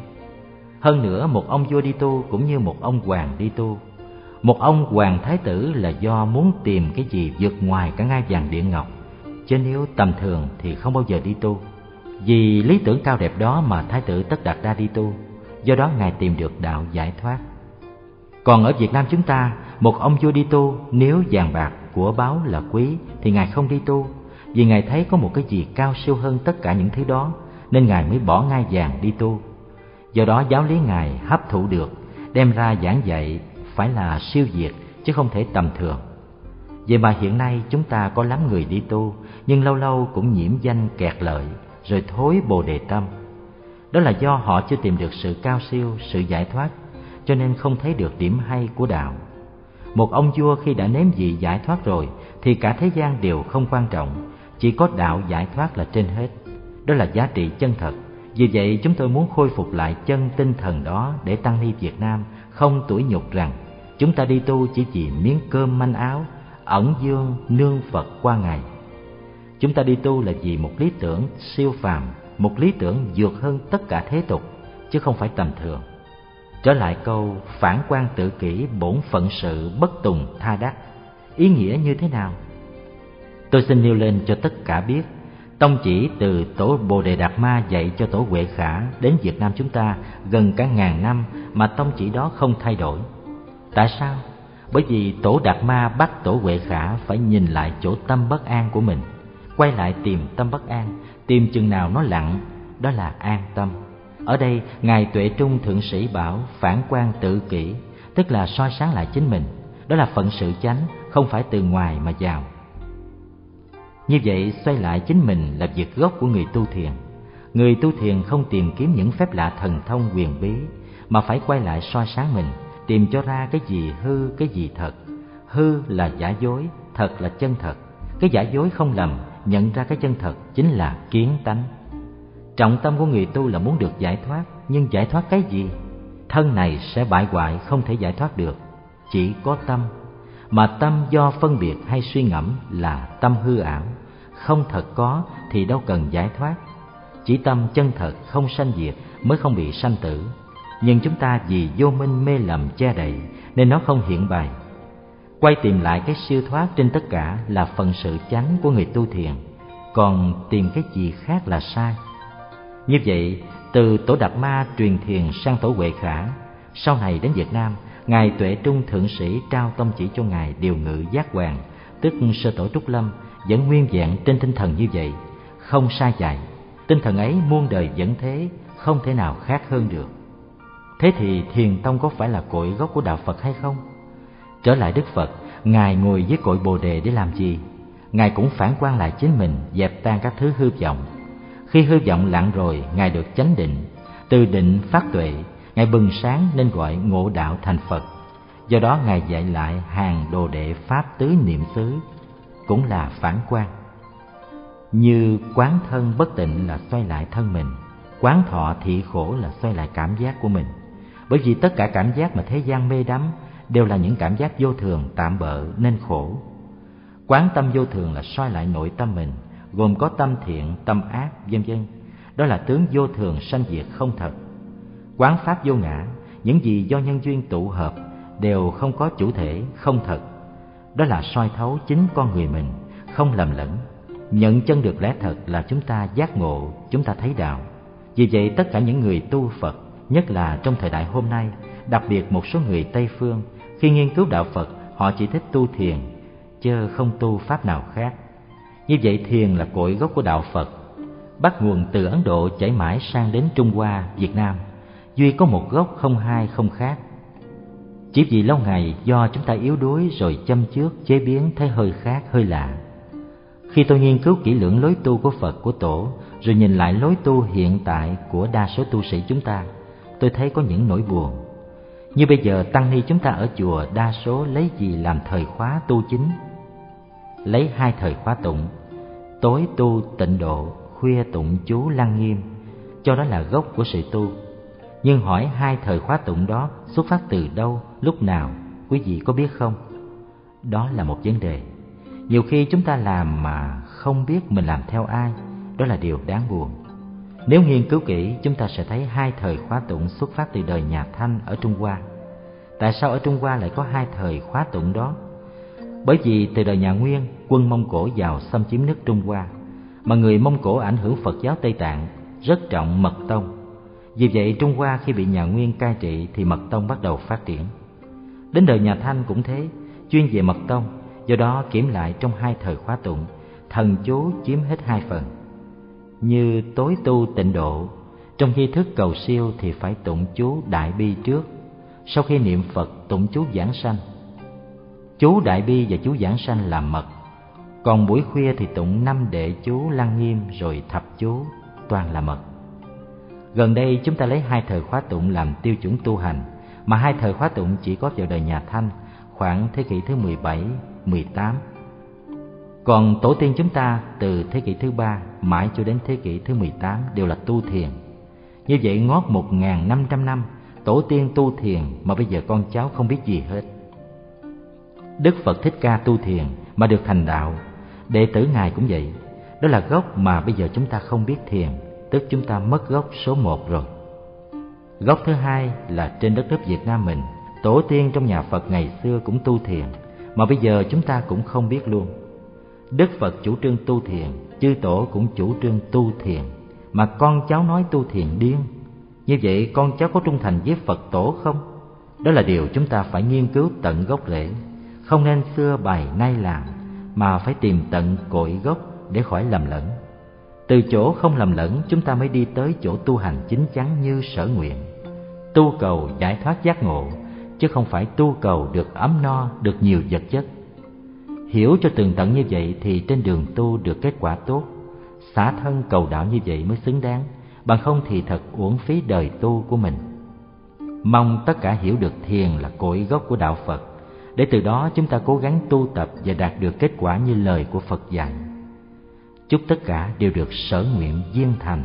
Hơn nữa, một ông vua đi tu cũng như một ông hoàng đi tu một ông hoàng thái tử là do muốn tìm cái gì vượt ngoài cả ngai vàng điện ngọc, chứ nếu tầm thường thì không bao giờ đi tu. Vì lý tưởng cao đẹp đó mà thái tử Tất Đạt Đa đi tu, do đó ngài tìm được đạo giải thoát. Còn ở Việt Nam chúng ta, một ông vua đi tu nếu vàng bạc của báo là quý thì ngài không đi tu, vì Ngài thấy có một cái gì cao siêu hơn tất cả những thứ đó, nên Ngài mới bỏ ngai vàng đi tu. Do đó giáo lý Ngài hấp thụ được, đem ra giảng dạy phải là siêu việt chứ không thể tầm thường. Vậy mà hiện nay chúng ta có lắm người đi tu, nhưng lâu lâu cũng nhiễm danh kẹt lợi, rồi thối bồ đề tâm. Đó là do họ chưa tìm được sự cao siêu, sự giải thoát, cho nên không thấy được điểm hay của đạo. Một ông vua khi đã nếm vị giải thoát rồi thì cả thế gian đều không quan trọng, chỉ có đạo giải thoát là trên hết. Đó là giá trị chân thật. Vì vậy chúng tôi muốn khôi phục lại chân tinh thần đó để tăng ni Việt Nam không tủi nhục rằng chúng ta đi tu chỉ vì miếng cơm manh áo, ẩn dương nương Phật qua ngày. Chúng ta đi tu là vì một lý tưởng siêu phàm, một lý tưởng vượt hơn tất cả thế tục, chứ không phải tầm thường. Trở lại câu phản quan tự kỷ bổn phận sự bất tùng tha đắc, ý nghĩa như thế nào? Tôi xin nêu lên cho tất cả biết, tông chỉ từ tổ Bồ Đề Đạt Ma dạy cho tổ Huệ Khả đến Việt Nam chúng ta gần cả ngàn năm mà tông chỉ đó không thay đổi. Tại sao? Bởi vì tổ Đạt Ma bắt tổ Huệ Khả phải nhìn lại chỗ tâm bất an của mình, quay lại tìm tâm bất an, tìm chừng nào nó lặng, đó là an tâm. Ở đây, Ngài Tuệ Trung Thượng Sĩ bảo phản quan tự kỷ, tức là soi sáng lại chính mình, đó là phận sự chánh, không phải từ ngoài mà vào. Như vậy, xoay lại chính mình là việc gốc của người tu thiền. Người tu thiền không tìm kiếm những phép lạ thần thông quyền bí, mà phải quay lại soi sáng mình, tìm cho ra cái gì hư, cái gì thật. Hư là giả dối, thật là chân thật. Cái giả dối không lầm, nhận ra cái chân thật chính là kiến tánh. Trọng tâm của người tu là muốn được giải thoát, nhưng giải thoát cái gì? Thân này sẽ bại hoại không thể giải thoát được, chỉ có tâm. Mà tâm do phân biệt hay suy ngẫm là tâm hư ảo, không thật có thì đâu cần giải thoát. Chỉ tâm chân thật không sanh diệt mới không bị sanh tử. Nhưng chúng ta vì vô minh mê lầm che đậy nên nó không hiện bày. Quay tìm lại cái siêu thoát trên tất cả là phần sự chánh của người tu thiền, còn tìm cái gì khác là sai. Như vậy, từ tổ Đạt Ma truyền thiền sang tổ Huệ Khả, sau này đến Việt Nam, Ngài Tuệ Trung Thượng Sĩ trao tông chỉ cho Ngài điều ngự giác hoàng, tức sơ tổ Trúc Lâm, vẫn nguyên vẹn trên tinh thần như vậy, không sai dạy. Tinh thần ấy muôn đời vẫn thế, không thể nào khác hơn được. Thế thì thiền tông có phải là cội gốc của đạo Phật hay không? Trở lại Đức Phật, Ngài ngồi với cội Bồ Đề để làm gì? Ngài cũng phản quan lại chính mình, dẹp tan các thứ hư vọng, khi hư vọng lặng rồi, Ngài được chánh định, từ định phát tuệ, Ngài bừng sáng nên gọi ngộ đạo thành Phật. Do đó Ngài dạy lại hàng đồ đệ Pháp tứ niệm xứ, cũng là phản quan. Như quán thân bất tịnh là xoay lại thân mình, quán thọ thị khổ là xoay lại cảm giác của mình. Bởi vì tất cả cảm giác mà thế gian mê đắm đều là những cảm giác vô thường tạm bợ nên khổ. Quán tâm vô thường là soi lại nội tâm mình, gồm có tâm thiện, tâm ác, vân vân. Đó là tướng vô thường sanh diệt không thật. Quán pháp vô ngã, những gì do nhân duyên tụ hợp đều không có chủ thể, không thật. Đó là soi thấu chính con người mình, không lầm lẫn. Nhận chân được lẽ thật là chúng ta giác ngộ, chúng ta thấy đạo. Vì vậy tất cả những người tu Phật, nhất là trong thời đại hôm nay, đặc biệt một số người Tây phương, khi nghiên cứu đạo Phật, họ chỉ thích tu thiền, chứ không tu pháp nào khác. Như vậy thiền là cội gốc của đạo Phật, bắt nguồn từ Ấn Độ chảy mãi sang đến Trung Hoa, Việt Nam. Duy có một gốc không hai không khác. Chỉ vì lâu ngày do chúng ta yếu đuối rồi châm trước chế biến thấy hơi khác, hơi lạ. Khi tôi nghiên cứu kỹ lưỡng lối tu của Phật của Tổ, rồi nhìn lại lối tu hiện tại của đa số tu sĩ chúng ta, tôi thấy có những nỗi buồn. Như bây giờ tăng ni chúng ta ở chùa đa số lấy gì làm thời khóa tu chính? Lấy hai thời khóa tụng, tối tu tịnh độ, khuya tụng chú lăng nghiêm, cho đó là gốc của sự tu. Nhưng hỏi hai thời khóa tụng đó xuất phát từ đâu, lúc nào, quý vị có biết không? Đó là một vấn đề. Nhiều khi chúng ta làm mà không biết mình làm theo ai, đó là điều đáng buồn nếu nghiên cứu kỹ chúng ta sẽ thấy hai thời khóa tụng xuất phát từ đời nhà thanh ở trung hoa tại sao ở trung hoa lại có hai thời khóa tụng đó bởi vì từ đời nhà Nguyên, quân Mông Cổ vào xâm chiếm nước Trung Hoa, mà người Mông Cổ ảnh hưởng Phật giáo Tây Tạng, rất trọng mật tông. Vì vậy Trung Hoa khi bị nhà Nguyên cai trị thì mật tông bắt đầu phát triển. Đến đời nhà Thanh cũng thế, chuyên về mật tông, do đó kiểm lại trong hai thời khóa tụng, thần chú chiếm hết hai phần. Như tối tu tịnh độ, trong khi thức cầu siêu thì phải tụng chú đại bi trước, sau khi niệm Phật tụng chú giảng sanh. Chú đại bi và chú giảng sanh là mật, còn buổi khuya thì tụng năm đệ chú lăng nghiêm rồi thập chú toàn là mật. Gần đây chúng ta lấy hai thời khóa tụng làm tiêu chuẩn tu hành, mà hai thời khóa tụng chỉ có vào đời nhà Thanh, khoảng thế kỷ thứ 17, 18. Còn tổ tiên chúng ta từ thế kỷ thứ ba mãi cho đến thế kỷ thứ 18 đều là tu thiền. Như vậy ngót 1.500 năm, tổ tiên tu thiền mà bây giờ con cháu không biết gì hết. Đức Phật Thích Ca tu thiền mà được thành đạo, đệ tử Ngài cũng vậy. Đó là gốc mà bây giờ chúng ta không biết thiền, tức chúng ta mất gốc số một rồi. Gốc thứ hai là trên đất nước Việt Nam mình, tổ tiên trong nhà Phật ngày xưa cũng tu thiền, mà bây giờ chúng ta cũng không biết luôn. Đức Phật chủ trương tu thiền, chư tổ cũng chủ trương tu thiền, mà con cháu nói tu thiền điên. Như vậy con cháu có trung thành với Phật tổ không? Đó là điều chúng ta phải nghiên cứu tận gốc rễ, không nên xưa bày nay làm, mà phải tìm tận cội gốc để khỏi lầm lẫn. Từ chỗ không lầm lẫn chúng ta mới đi tới chỗ tu hành chính chắn như sở nguyện. Tu cầu giải thoát giác ngộ, chứ không phải tu cầu được ấm no, được nhiều vật chất. Hiểu cho tường tận như vậy thì trên đường tu được kết quả tốt. Xả thân cầu đạo như vậy mới xứng đáng, bằng không thì thật uổng phí đời tu của mình. Mong tất cả hiểu được thiền là cội gốc của đạo Phật, để từ đó chúng ta cố gắng tu tập và đạt được kết quả như lời của Phật dạy. Chúc tất cả đều được sở nguyện viên thành.